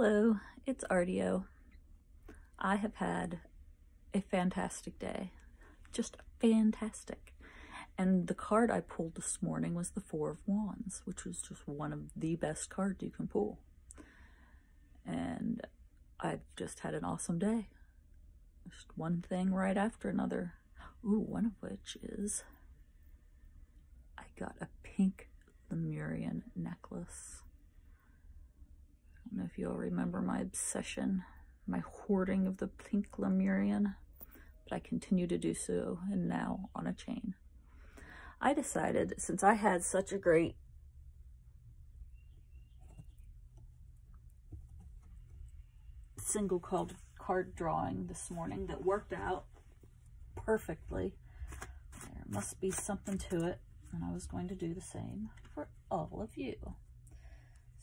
Hello, it's Artio. I have had a fantastic day. Just fantastic. And the card I pulled this morning was the Four of Wands, which was just one of the best cards you can pull. And I've just had an awesome day. Just one thing right after another. Ooh, one of which is I got a pink Lemurian necklace. Don't know if you all remember my obsession, my hoarding of the pink Lemurian, but I continue to do so, and now on a chain. I decided, since I had such a great single called card drawing this morning that worked out perfectly. There must be something to it, and I was going to do the same for all of you.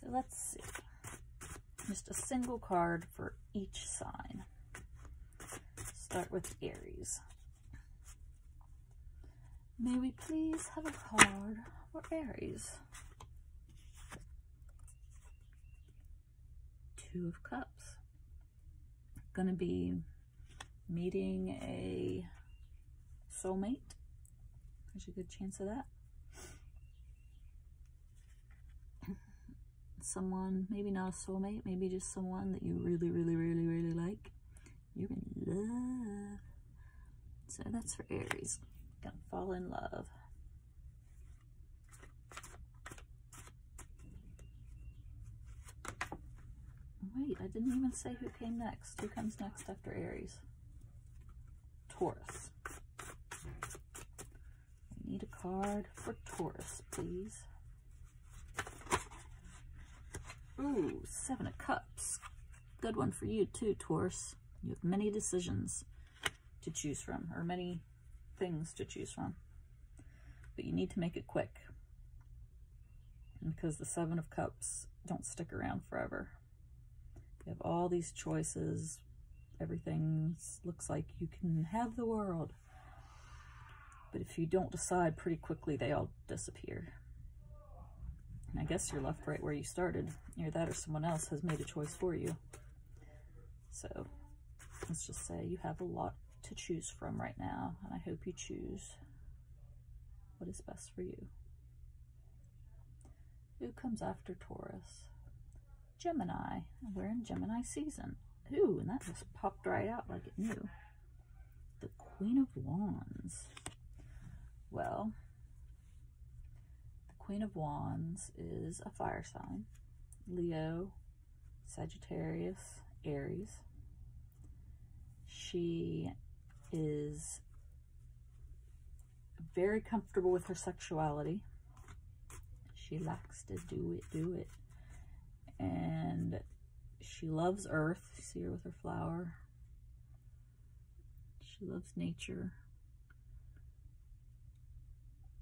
So let's see. Just a single card for each sign. Start with Aries. May we please have a card for Aries? Two of Cups. Going to be meeting a soulmate. There's a good chance of that. Someone, maybe not a soulmate, maybe just someone that you really, really, really, really like. You're to love. So that's for Aries. Gonna fall in love. Wait, I didn't even say who came next. Who comes next after Aries? Taurus. We need a card for Taurus, please. Ooh, Seven of Cups. Good one for you too, Taurus. You have many decisions to choose from, or many things to choose from. But you need to make it quick. Because the Seven of Cups don't stick around forever. You have all these choices. Everything looks like you can have the world. But if you don't decide pretty quickly, they all disappear. I guess you're left right where you started. Either that or someone else has made a choice for you. So let's just say you have a lot to choose from right now, and I hope you choose what is best for you. Who comes after Taurus? Gemini. We're in Gemini season. Ooh, and that just popped right out like it knew. The Queen of Wands. Well, Queen of Wands is a fire sign. Leo, Sagittarius, Aries. She is very comfortable with her sexuality. She likes to do it, do it. And she loves earth. See her with her flower. She loves nature.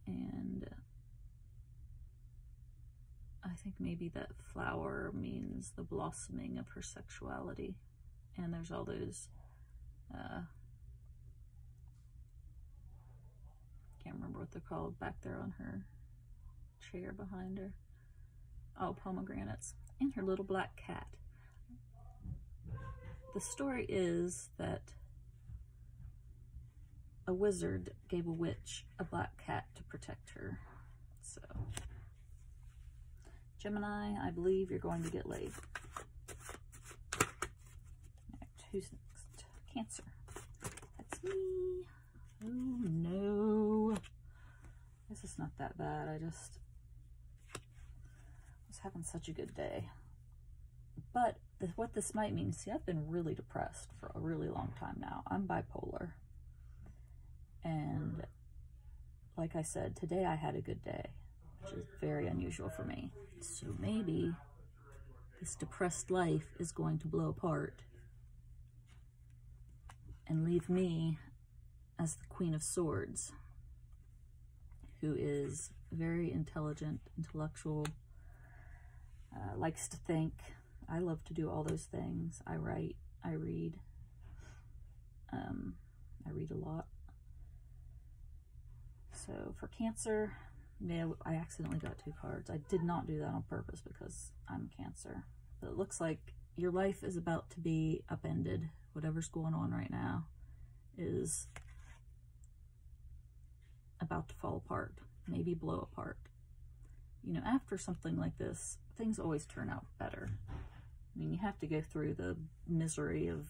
And I think maybe that flower means the blossoming of her sexuality. And there's all those uh, can't remember what they're called back there on her chair behind her. Oh, pomegranates. And her little black cat. The story is that a wizard gave a witch a black cat to protect her. So, Gemini, I believe you're going to get laid. Right, who's next? Cancer. That's me. Oh no. This is not that bad. I just was having such a good day. But what this might mean, see, I've been really depressed for a really long time now. I'm bipolar. And like I said, today I had a good day, which is very unusual for me. So maybe this depressed life is going to blow apart and leave me as the Queen of Swords, who is very intelligent, intellectual, uh, likes to think. I love to do all those things. I write, I read. Um, I read a lot. So for Cancer, yeah, I accidentally got two cards. I did not do that on purpose because I'm Cancer. But it looks like your life is about to be upended. Whatever's going on right now is about to fall apart, maybe blow apart. You know, after something like this, things always turn out better. I mean, you have to go through the misery of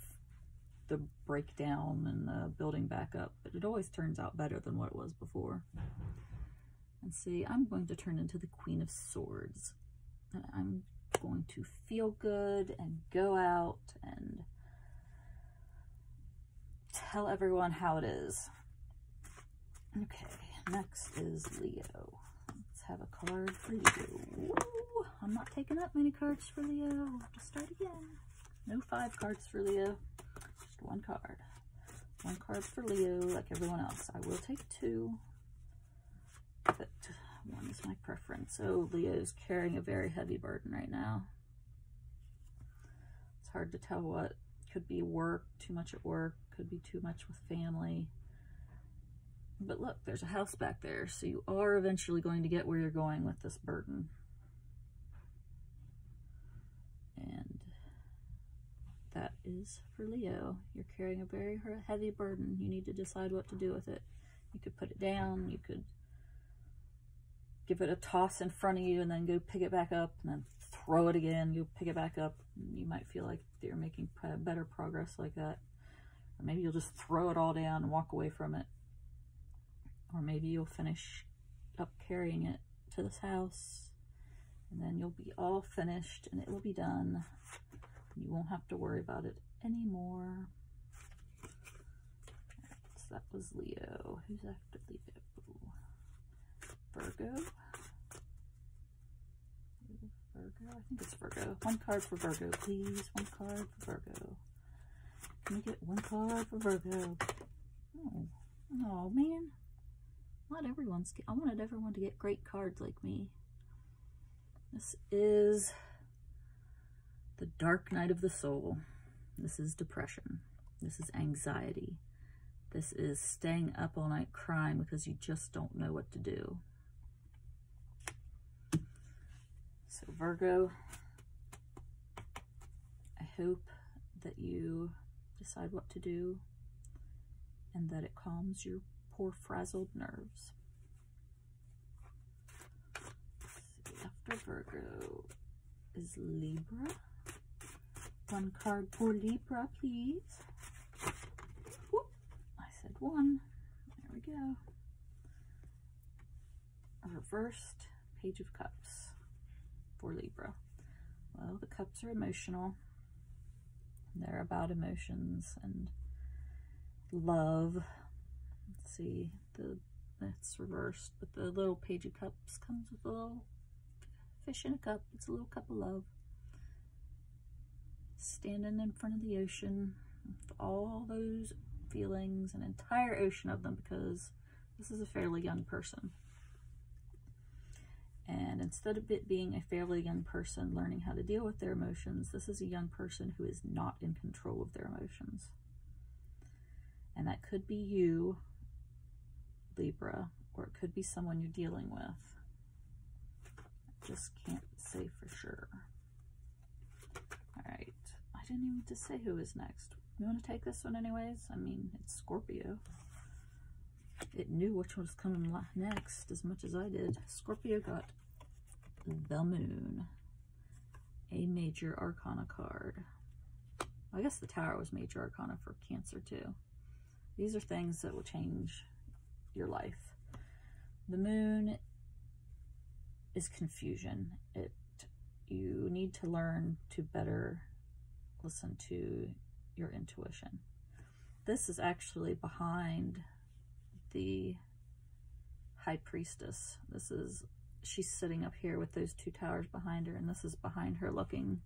the breakdown and the building back up, but it always turns out better than what it was before. And see, I'm going to turn into the Queen of Swords. And I'm going to feel good and go out and tell everyone how it is. Okay, next is Leo. Let's have a card for Leo. I'm not taking up many cards for Leo. Have to start again. No five cards for Leo. Just one card. One card for Leo, like everyone else. I will take two, but one is my preference. So Leo is carrying a very heavy burden right now. It's hard to tell what. Could be work, too much at work, could be too much with family. But look, there's a house back there, so you are eventually going to get where you're going with this burden. And that is for Leo. You're carrying a very heavy burden. You need to decide what to do with it. You could put it down, you could give it a toss in front of you and then go pick it back up and then throw it again, you pick it back up. You might feel like you're making better progress like that. Or maybe you'll just throw it all down and walk away from it. Or maybe you'll finish up carrying it to this house and then you'll be all finished and it will be done. You won't have to worry about it anymore. So that was Leo. Who's after Leo? Virgo. Virgo, I think it's Virgo. One card for Virgo, please. One card for Virgo. Can we get one card for Virgo? Oh, oh man. Not everyone's, I wanted everyone to get great cards like me. This is the dark night of the soul. This is depression. This is anxiety. This is staying up all night crying because you just don't know what to do. So Virgo, I hope that you decide what to do and that it calms your poor frazzled nerves. After Virgo is Libra. One card for Libra, please. Whoop, I said one. There we go. Reversed Page of Cups for Libra? Well, the cups are emotional. They're about emotions and love. Let's see, the it's reversed, but the little page of cups comes with a little fish in a cup. It's a little cup of love. Standing in front of the ocean with all those feelings, an entire ocean of them because this is a fairly young person. And instead of it being a fairly young person learning how to deal with their emotions, this is a young person who is not in control of their emotions. And that could be you, Libra, or it could be someone you're dealing with. I just can't say for sure. All right. I didn't even to say who is next. You want to take this one anyways? I mean, it's Scorpio. It knew which one was coming next as much as I did. Scorpio got the Moon, a major arcana card. I guess the Tower was major arcana for Cancer too. These are things that will change your life. The Moon is confusion. It You need to learn to better listen to your intuition. This is actually behind the High Priestess. This is she's sitting up here with those two towers behind her, and this is behind her looking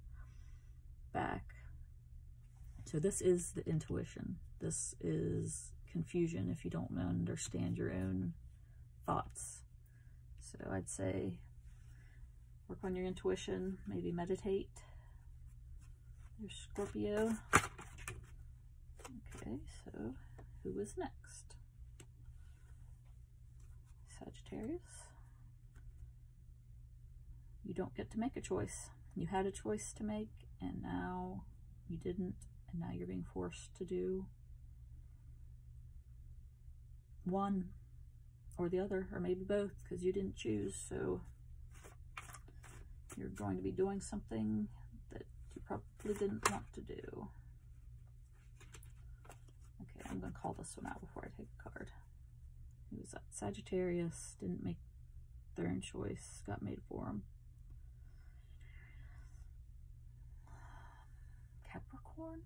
back. So this is the intuition. This is confusion if you don't understand your own thoughts. So I'd say work on your intuition, maybe meditate. There's Scorpio. Okay, so who is next? Sagittarius. You don't get to make a choice. You had a choice to make, and now you didn't, and now you're being forced to do one or the other, or maybe both, because you didn't choose. So you're going to be doing something that you probably didn't want to do. Okay, I'm going to call this one out before I take a card. Who was? Sagittarius didn't make their own choice, got made for them. Capricorn?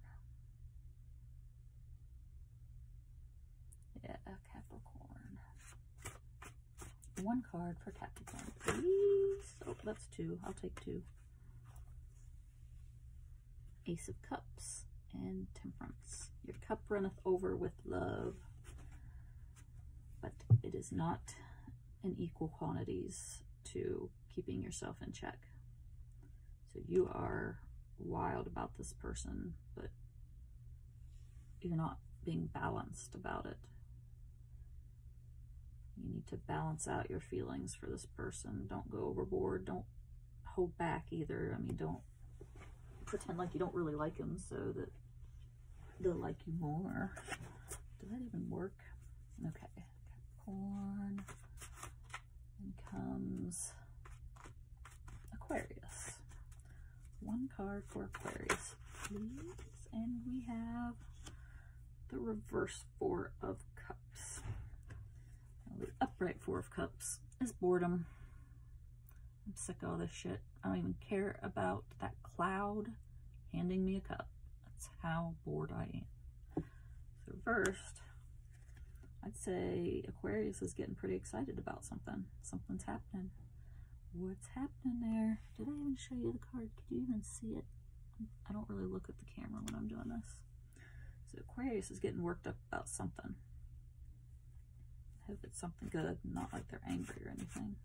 Yeah, Capricorn. One card for Capricorn, please. Oh, that's two. I'll take two. Ace of Cups and Temperance. Your cup runneth over with love, but it is not in equal quantities to keeping yourself in check. So you are wild about this person, but you're not being balanced about it. You need to balance out your feelings for this person. Don't go overboard. Don't hold back either. I mean, don't pretend like you don't really like them so that they'll like you more. Did that even work? Okay. Capricorn. And comes Aquarius. One card for Aquarius, please. And we have the reverse Four of Cups. Now, the upright Four of Cups is boredom. I'm sick of all this shit. I don't even care about that cloud handing me a cup. That's how bored I am. So reversed, I'd say Aquarius is getting pretty excited about something. Something's happening. What's happening there? Did I even show you the card? Could you even see it? I don't really look at the camera when I'm doing this. So Aquarius is getting worked up about something. I hope it's something good, not like they're angry or anything.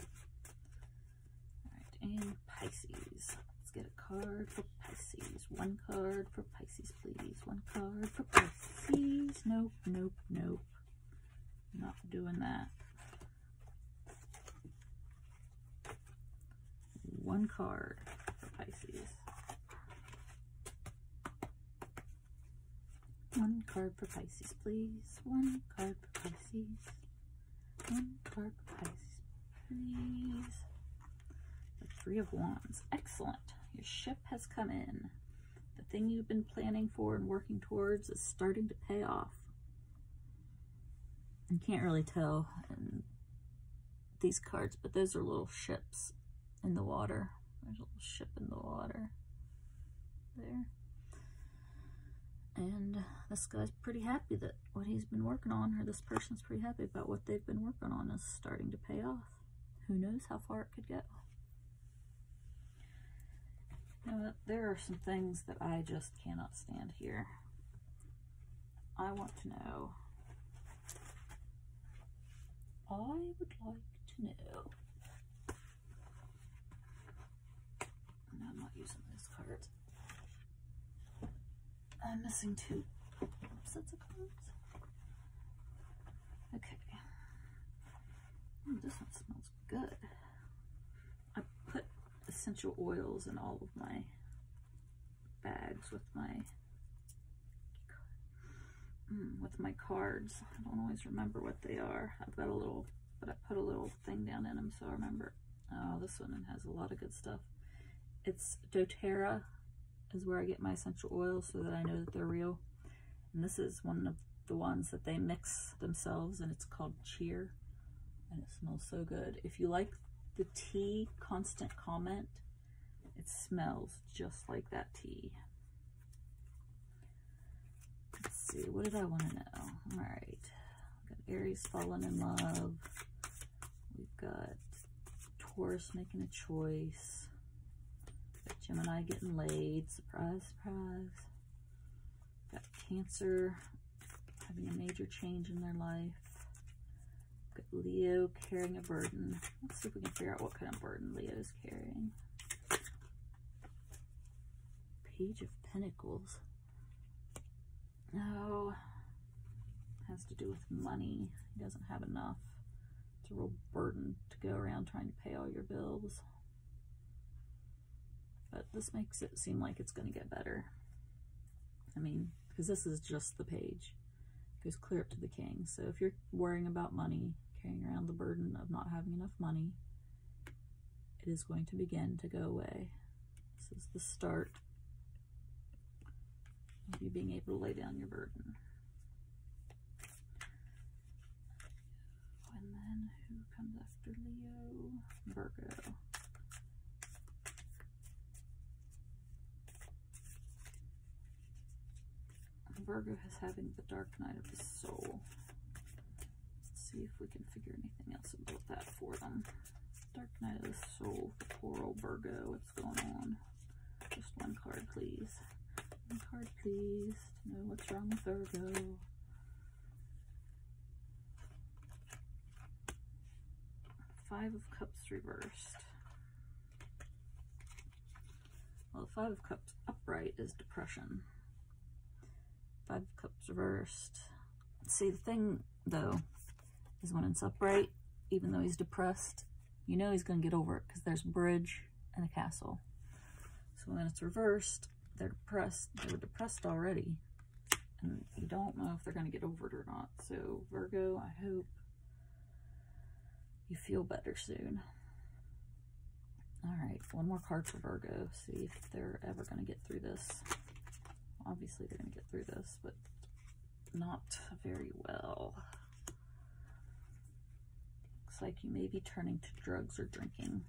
Alright, and Pisces. Let's get a card for Pisces. One card for Pisces, please. One card for Pisces. Nope. Not doing that. One card for Pisces. One for Pisces, please. One card for Pisces. One card for Pisces, please. The Three of Wands. Excellent. Your ship has come in. The thing you've been planning for and working towards is starting to pay off. You can't really tell in these cards, but those are little ships in the water. There's a little ship in the water there. And this guy's pretty happy that what he's been working on, or this person's pretty happy about what they've been working on is starting to pay off. Who knows how far it could go. Know, there are some things that I just cannot stand here. I want to know I would like to know. No, I'm not using those cards. I'm missing two sets of cards. Okay. Ooh, this one smells good. I put essential oils in all of my bags with my mm, with my cards. I don't always remember what they are. I've got a little, but I put a little thing down in them so I remember. Oh, this one has a lot of good stuff. It's doTERRA is where I get my essential oils so that I know that they're real. And this is one of the ones that they mix themselves and it's called Cheer. And it smells so good. If you like the tea Constant Comment, it smells just like that tea. Let's see, what did I want to know? All right, got Aries falling in love. We've got Taurus making a choice. Gemini getting laid. Surprise, surprise. Got Cancer having a major change in their life. Got Leo carrying a burden. Let's see if we can figure out what kind of burden Leo is carrying. Page of Pentacles. No. Has to do with money. He doesn't have enough. It's a real burden to go around trying to pay all your bills. But this makes it seem like it's going to get better. I mean, because this is just the page. It goes clear up to the king. So if you're worrying about money, carrying around the burden of not having enough money, it is going to begin to go away. This is the start of you being able to lay down your burden. And then who comes after Leo? Virgo. Virgo is having the dark night of the soul. Let's see if we can figure anything else about that for them. Dark night of the soul poor old Virgo. What's going on? Just one card, please. One card, please, to know what's wrong with Virgo. Five of Cups reversed. Well, the Five of Cups upright is depression. Five Cups reversed. See, the thing, though, is when it's upright, even though he's depressed, you know he's going to get over it because there's a bridge and a castle. So when it's reversed, they're depressed. They were depressed already. And you don't know if they're going to get over it or not. So Virgo, I hope you feel better soon. All right, one more card for Virgo. See if they're ever going to get through this. Obviously, they're going to get through this, but not very well. Looks like you may be turning to drugs or drinking.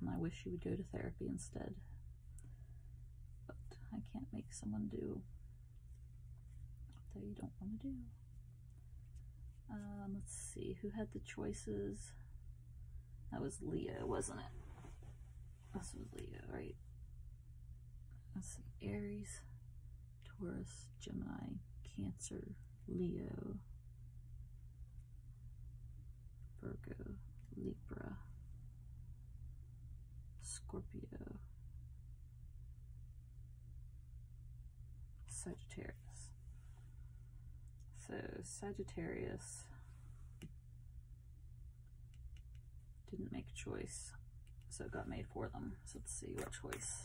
And I wish you would go to therapy instead. But I can't make someone do what they don't want to do. Um, let's see, who had the choices? That was Leo, wasn't it? This was Leo, right? Let's see, Aries, Taurus, Gemini, Cancer, Leo, Virgo, Libra, Scorpio, Sagittarius. So Sagittarius didn't make a choice, so it got made for them. So let's see what choice.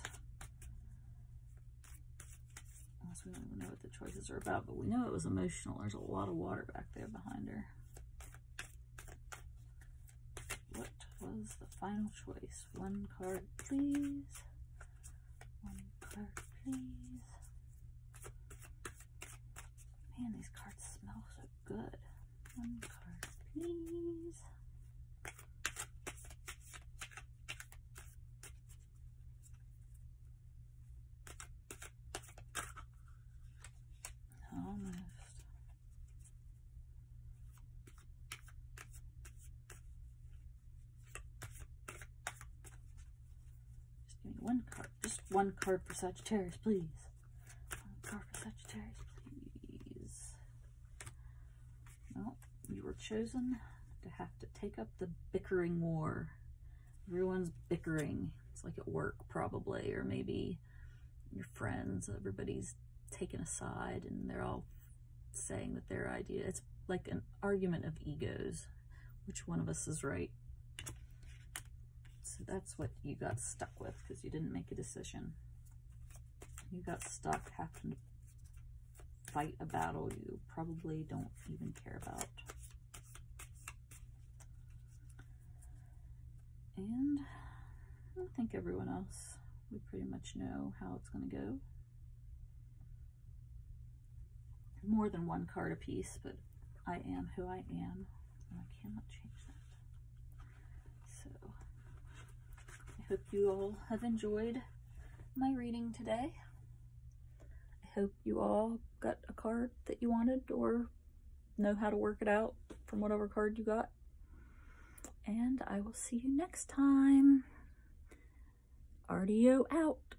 We don't even know what the choices are about, but we know it was emotional. There's a lot of water back there behind her. What was the final choice? One card, please. One card, please. Man, these cards smell so good. One card, please. Almost. Just give me one card. Just one card for Sagittarius, please. One card for Sagittarius, please. Well, you were chosen to have to take up the bickering war. Everyone's bickering. It's like at work, probably, or maybe your friends. Everybody's taken aside and they're all saying that their idea, it's like an argument of egos. Which one of us is right? That's what you got stuck with because you didn't make a decision. You got stuck having to fight a battle you probably don't even care about. And I think everyone else, we pretty much know how it's going to go. More than one card a piece, but I am who I am, and I cannot change that. So, I hope you all have enjoyed my reading today. I hope you all got a card that you wanted or know how to work it out from whatever card you got. And I will see you next time. Artio out.